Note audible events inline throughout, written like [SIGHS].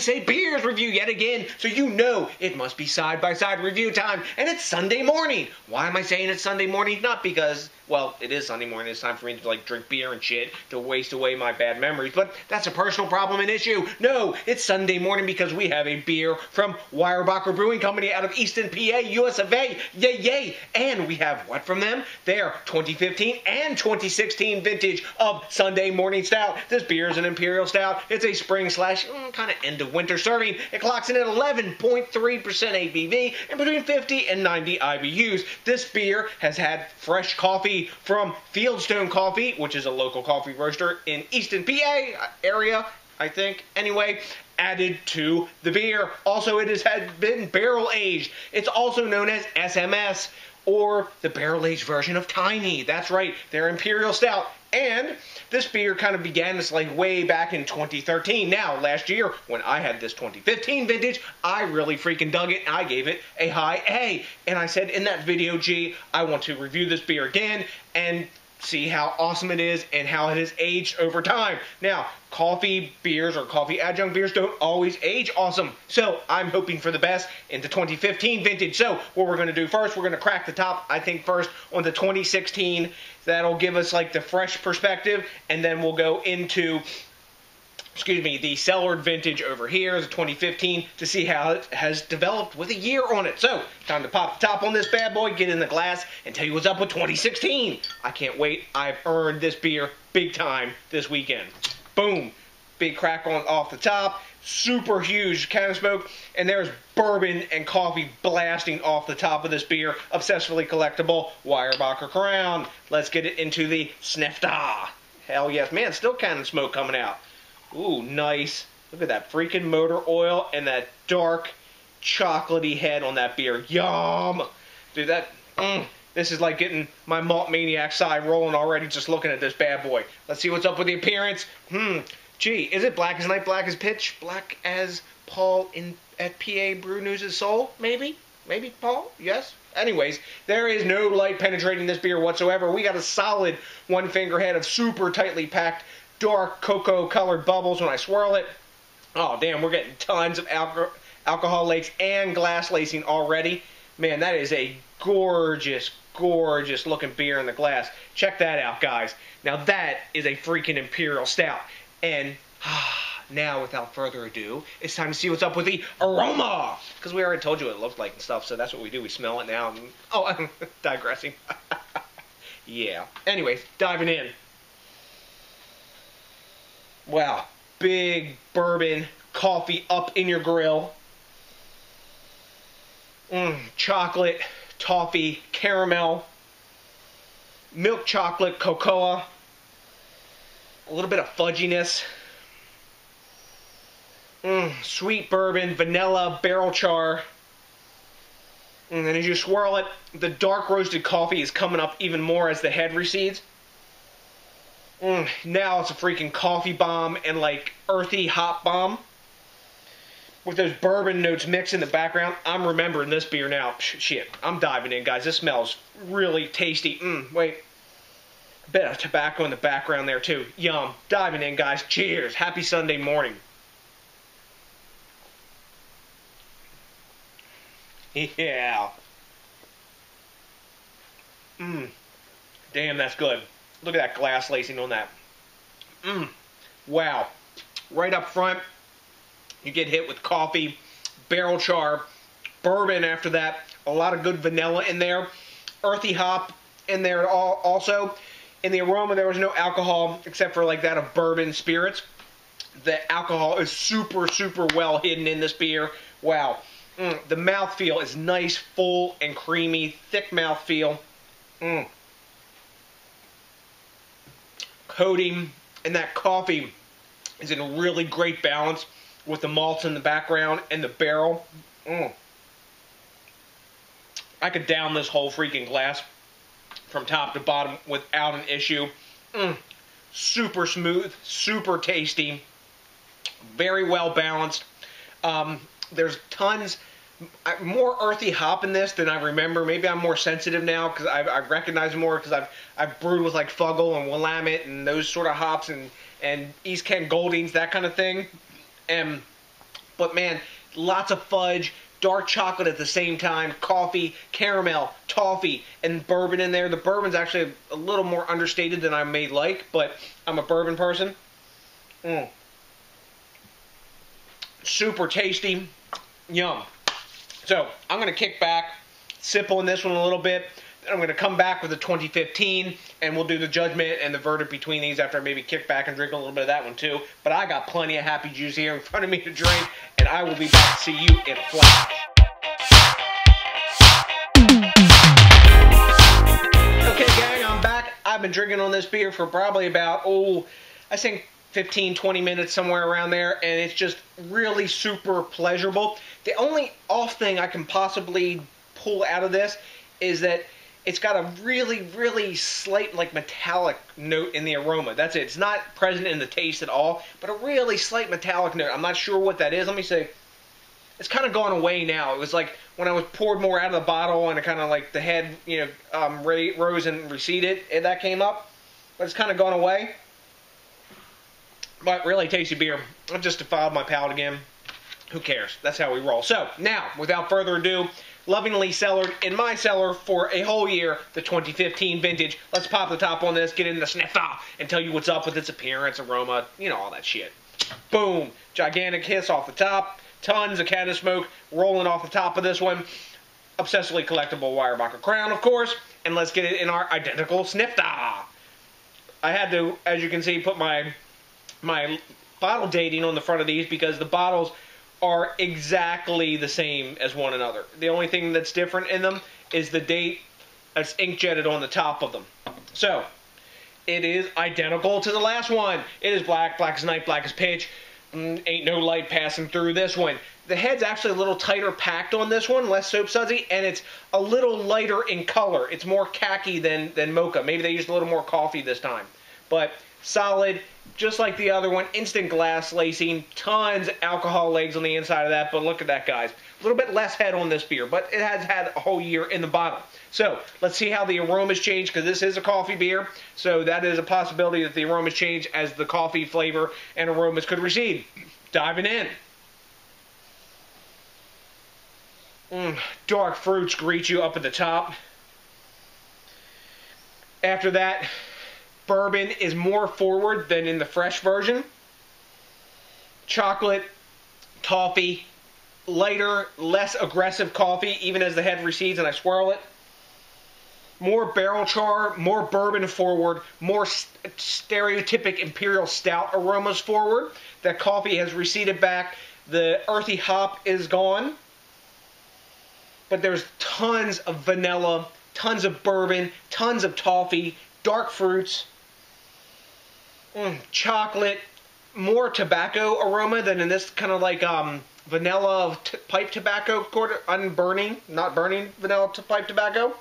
Say beers review yet again, so you it must be side by side review time, and it's Sunday morning. Why am I saying it's Sunday morning? Not because, well, it is Sunday morning, it's time for me to like drink beer and shit to waste away my bad memories, but that's a personal problem and issue. No, it's Sunday morning because we have a beer from Weyerbacher Brewing Company out of Easton, PA, US of A. Yay, yay! And we have what from them? Their 2015 and 2016 vintage of Sunday Morning Stout. This beer is an Imperial Stout. It's a spring slash mm, kind of end of winter serving. It clocks in at 11.3% ABV and between 50 and 90 IBUs. This beer has had fresh coffee from Fieldstone Coffee, which is a local coffee roaster in Easton, PA area, I think. Anyway, added to the beer. Also, it has had been barrel aged. It's also known as SMS or the barrel aged version of Tiny. That's right, their Imperial Stout. And this beer kind of began this like way back in 2013. Now, last year, when I had this 2015 vintage, I really freaking dug it. I gave it a high A. And I said in that video, gee, I want to review this beer again and see how awesome it is and how it has aged over time. Now, coffee beers or coffee adjunct beers don't always age awesome. So I'm hoping for the best in the 2015 vintage. So what we're going to do first, we're going to crack the top, I think first on the 2016. That'll give us like the fresh perspective and then we'll go into excuse me, the cellared vintage over here, the 2015, to see how it has developed with a year on it. So, time to pop the top on this bad boy, get in the glass, and tell you what's up with 2016. I can't wait. I've earned this beer big time this weekend. Boom. Big crack on off the top. Super huge can of smoke. And there's bourbon and coffee blasting off the top of this beer. Obsessively collectible Weyerbacher Crown. Let's get it into the snifter. Hell yes. Man, still can of smoke coming out. Ooh, nice. Look at that freaking motor oil and that dark chocolatey head on that beer. Yum! Dude, that. Mm, this is like getting my malt maniac side rolling already just looking at this bad boy. Let's see what's up with the appearance. Hmm. Gee, is it black as night, black as pitch, black as Paul in at PA Brew News' soul? Maybe? Maybe Paul? Yes? Anyways, there is no light penetrating this beer whatsoever. We got a solid one finger head of super tightly packed dark cocoa colored bubbles when I swirl it. Oh, damn, we're getting tons of alco- alcohol lakes and glass lacing already. Man, that is a gorgeous, gorgeous looking beer in the glass. Check that out, guys. Now, that is a freaking Imperial Stout. And [SIGHS] now, without further ado, it's time to see what's up with the aroma. Because we already told you what it looked like and stuff, so that's what we do. We smell it now. And, oh, [LAUGHS] I'm digressing. [LAUGHS] yeah. Anyways, diving in. Wow. Big bourbon coffee up in your grill. Mm, chocolate, toffee, caramel, milk chocolate, cocoa, a little bit of fudginess. Mm, sweet bourbon, vanilla, barrel char. And then as you swirl it, the dark roasted coffee is coming up even more as the head recedes. Mm, now it's a freaking coffee bomb and like earthy hop bomb. With those bourbon notes mixed in the background, I'm remembering this beer now. Shit, I'm diving in, guys. This smells really tasty. Mm, wait. Bit of tobacco in the background there, too. Yum. Diving in, guys. Cheers. Happy Sunday morning. Yeah. Mmm. Damn, that's good. Look at that glass lacing on that. Mmm. Wow. Right up front, you get hit with coffee, barrel char, bourbon after that, a lot of good vanilla in there, earthy hop in there also. In the aroma, there was no alcohol except for like that of bourbon spirits. The alcohol is super, super well hidden in this beer. Wow. Mm, the mouthfeel is nice, full, and creamy, thick mouthfeel. Mm coating and that coffee is in a really great balance with the malts in the background and the barrel. Mm. I could down this whole freaking glass from top to bottom without an issue. Mm. Super smooth, super tasty, very well balanced. Um, there's tons more earthy hop in this than I remember. Maybe I'm more sensitive now because I, I recognize more because I've I've brewed with like Fuggle and Willamette and those sort of hops and and East Kent Goldings that kind of thing. And but man, lots of fudge, dark chocolate at the same time, coffee, caramel, toffee, and bourbon in there. The bourbon's actually a little more understated than I may like, but I'm a bourbon person. Mm. Super tasty. Yum. So I'm going to kick back, sip on this one a little bit. Then I'm going to come back with the 2015, and we'll do the judgment and the verdict between these after I maybe kick back and drink a little bit of that one too. But I got plenty of happy juice here in front of me to drink, and I will be back to see you in a flash. Okay, gang, I'm back. I've been drinking on this beer for probably about, oh, I think 15, 20 minutes, somewhere around there, and it's just really super pleasurable. The only off thing I can possibly pull out of this is that it's got a really, really slight, like, metallic note in the aroma. That's it. It's not present in the taste at all, but a really slight metallic note. I'm not sure what that is. Let me say. It's kind of gone away now. It was like when I was poured more out of the bottle and it kind of like the head, you know, um, rose and receded, and that came up. But it's kind of gone away. But really tasty beer. I just defiled my palate again. Who cares? That's how we roll. So, now, without further ado, lovingly cellared in my cellar for a whole year, the 2015 vintage. Let's pop the top on this, get in the snifter, and tell you what's up with its appearance, aroma, you know, all that shit. Boom. Gigantic hiss off the top. Tons of can of smoke rolling off the top of this one. Obsessively collectible Weyerbacher crown, of course. And let's get it in our identical snifter. I had to, as you can see, put my my bottle dating on the front of these because the bottles are exactly the same as one another. The only thing that's different in them is the date that's inkjetted on the top of them. So, it is identical to the last one. It is black, black as night, black as pitch. Mm, ain't no light passing through this one. The head's actually a little tighter packed on this one, less soap sudsy, and it's a little lighter in color. It's more khaki than, than mocha. Maybe they used a little more coffee this time. But solid, just like the other one. Instant glass lacing, tons of alcohol legs on the inside of that. But look at that, guys. A little bit less head on this beer, but it has had a whole year in the bottle. So let's see how the aromas change because this is a coffee beer. So that is a possibility that the aromas change as the coffee flavor and aromas could recede. Diving in. Mm, dark fruits greet you up at the top. After that, bourbon is more forward than in the fresh version. Chocolate, toffee, lighter, less aggressive coffee, even as the head recedes and I swirl it. More barrel char, more bourbon forward, more st- stereotypic imperial stout aromas forward. That coffee has receded back. The earthy hop is gone. But there's tons of vanilla, tons of bourbon, tons of toffee, dark fruits, mm, chocolate, more tobacco aroma than in this kind of like um, vanilla pipe tobacco, quarter, unburning, not burning vanilla pipe tobacco.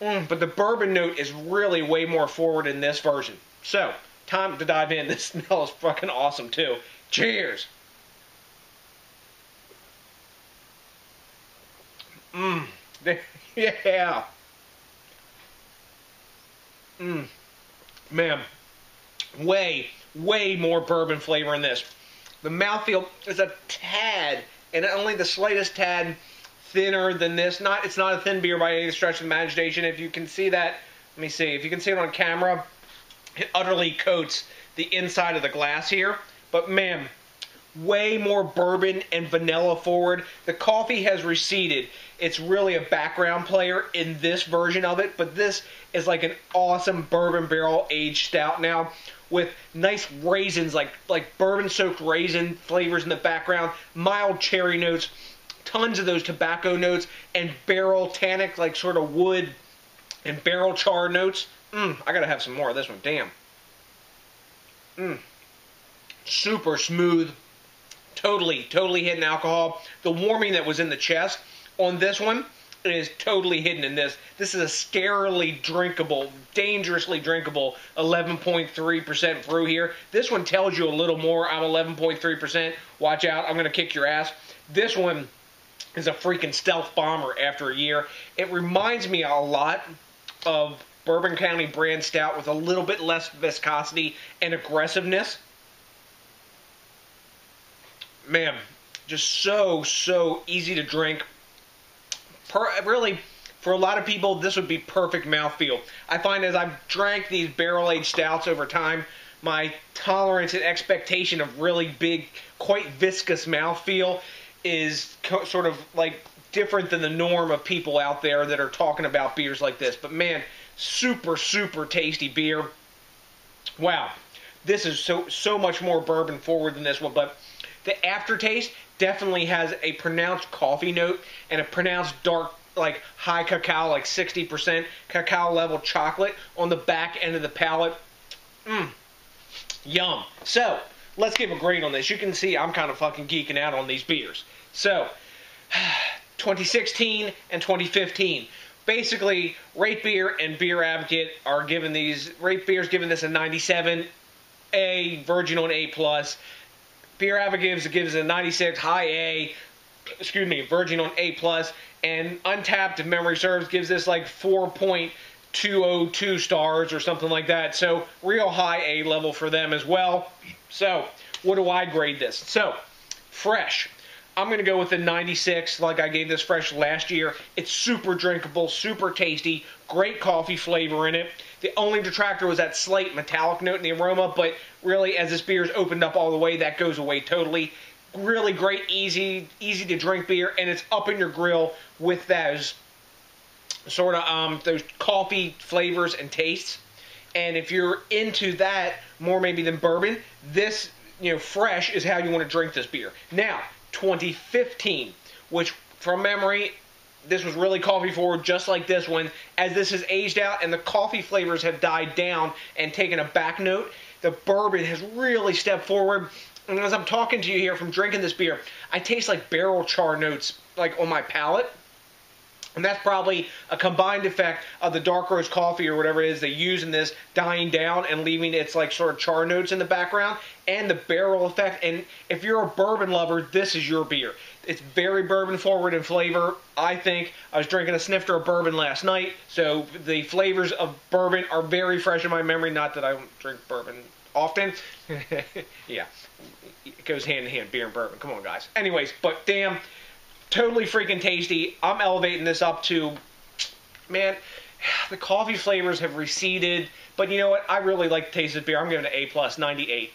Mm, but the bourbon note is really way more forward in this version. So, time to dive in. [LAUGHS] This smells fucking awesome too. Cheers. Mmm. [LAUGHS] yeah. Mmm. Way, way more bourbon flavor in this. The mouthfeel is a tad, and only the slightest tad thinner than this. Not it's not a thin beer by any stretch of the imagination. If you can see that, let me see. If you can see it on camera, it utterly coats the inside of the glass here. But man, way more bourbon and vanilla forward. The coffee has receded. It's really a background player in this version of it, but this is like an awesome bourbon barrel aged stout now with nice raisins like like bourbon soaked raisin flavors in the background, mild cherry notes, tons of those tobacco notes and barrel tannic like sort of wood and barrel char notes. Mmm, I got to have some more of this one. Damn. Mmm. Super smooth totally, totally hidden alcohol. The warming that was in the chest on this one is totally hidden in this. This is a scarily drinkable, dangerously drinkable 11.3% brew here. This one tells you a little more. I'm 11.3%. Watch out, I'm going to kick your ass. This one is a freaking stealth bomber after a year. It reminds me a lot of Bourbon County brand stout with a little bit less viscosity and aggressiveness. man, just so so easy to drink. Per, really, for a lot of people, this would be perfect mouthfeel. I find as I've drank these barrel aged stouts over time, my tolerance and expectation of really big, quite viscous mouthfeel is sort of like different than the norm of people out there that are talking about beers like this. But man, super super tasty beer. Wow, this is so so much more bourbon forward than this one, but the aftertaste definitely has a pronounced coffee note and a pronounced dark like high cacao like 60% cacao level chocolate on the back end of the palate. Mmm. Yum. So, let's give a grade on this. You can see I'm kind of fucking geeking out on these beers. So, [SIGHS] 2016 and 2015 basically, Rate Beer and Beer Advocate are giving these. Rate Beer's giving this a 97, A, Virgin on A plus. Beer Advocate gives, gives a 96, high A. Excuse me, verging on A plus, and Untappd, if memory serves, gives this like 4.202 stars or something like that. So real high A level for them as well. So what do I grade this? So fresh. I'm going to go with the 96 like I gave this fresh last year. It's super drinkable, super tasty, great coffee flavor in it. The only detractor was that slight metallic note in the aroma, but really as this beer's opened up all the way, that goes away totally. Really great, easy, easy to drink beer, and it's up in your grill with those sort of um, those coffee flavors and tastes. And if you're into that more maybe than bourbon, this you know fresh is how you want to drink this beer. Now 2015, which from memory, this was really coffee forward, just like this one. As this has aged out and the coffee flavors have died down and taken a back note, the bourbon has really stepped forward. And as I'm talking to you here from drinking this beer, I taste like barrel char notes like on my palate. And that's probably a combined effect of the dark roast coffee or whatever it is they use in this dying down and leaving its like sort of char notes in the background and the barrel effect. And if you're a bourbon lover, this is your beer. It's very bourbon forward in flavor. I think I was drinking a snifter of bourbon last night, so the flavors of bourbon are very fresh in my memory. Not that I don't drink bourbon often. [LAUGHS] yeah, it goes hand in hand, beer and bourbon. Come on, guys. Anyways, but damn totally freaking tasty. I'm elevating this up to, man, the coffee flavors have receded, but you know what? I really like the taste of this beer. I'm giving it an A plus, 98.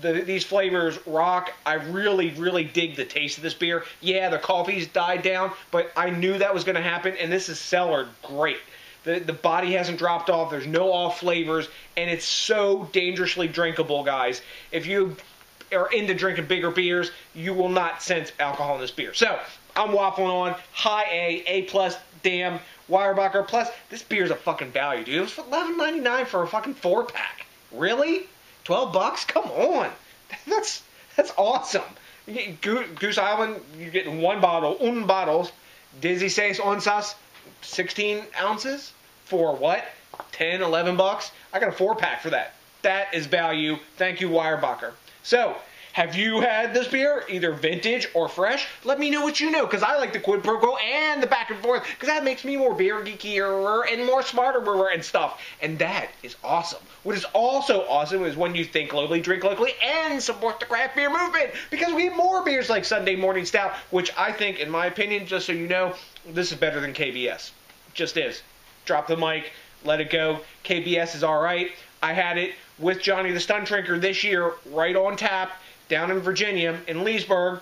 The, these flavors rock. I really, really dig the taste of this beer. Yeah, the coffee's died down, but I knew that was going to happen, and this is cellared great. The, the body hasn't dropped off. There's no off flavors, and it's so dangerously drinkable, guys. If you are into drinking bigger beers, you will not sense alcohol in this beer. So I'm waffling on high A, A plus, damn Weyerbacher plus. This beer's a fucking value, dude. It was $11.99 for a fucking four pack. Really? 12 bucks? Come on. [LAUGHS] That's that's awesome. Goose Island, you're getting one bottle, un bottles. Dizzy Seis Onzas, 16 ounces for what? 10, 11 bucks? I got a four pack for that. That is value. Thank you, Weyerbacher. So, have you had this beer, either vintage or fresh? Let me know what you know, because I like the quid pro quo and the back and forth, because that makes me more beer geekier and more smarter and stuff. And that is awesome. What is also awesome is when you think locally, drink locally, and support the craft beer movement, because we have more beers like Sunday Morning Stout, which I think, in my opinion, just so you know, this is better than KBS. Just is. Drop the mic, let it go. KBS is alright. I had it with Johnny the Stunt Drinker this year, right on tap down in Virginia, in Leesburg,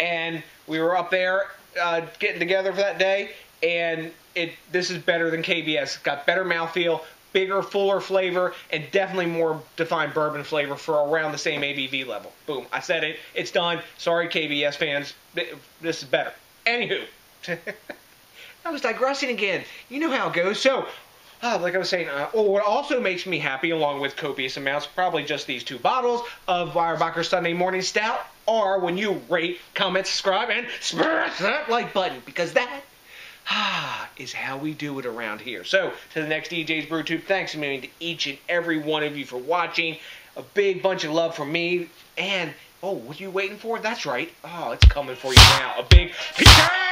and we were up there uh, getting together for that day, and it this is better than KBS. It's got better mouthfeel, bigger, fuller flavor, and definitely more defined bourbon flavor for around the same ABV level. Boom, I said it. It's done. Sorry, KBS fans. This is better. Anywho. [LAUGHS] I was digressing again. You know how it goes. So, uh, like I was saying, uh, what also makes me happy, along with copious amounts, probably just these two bottles of Weyerbacher Sunday Morning Stout, are when you rate, comment, subscribe, and smash that like button, because that ah, is how we do it around here. So, to the next DJ's Brew Tube, thanks a million to each and every one of you for watching. A big bunch of love from me, and oh, what are you waiting for? That's right. Oh, it's coming for you now. A big peace